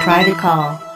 Private call.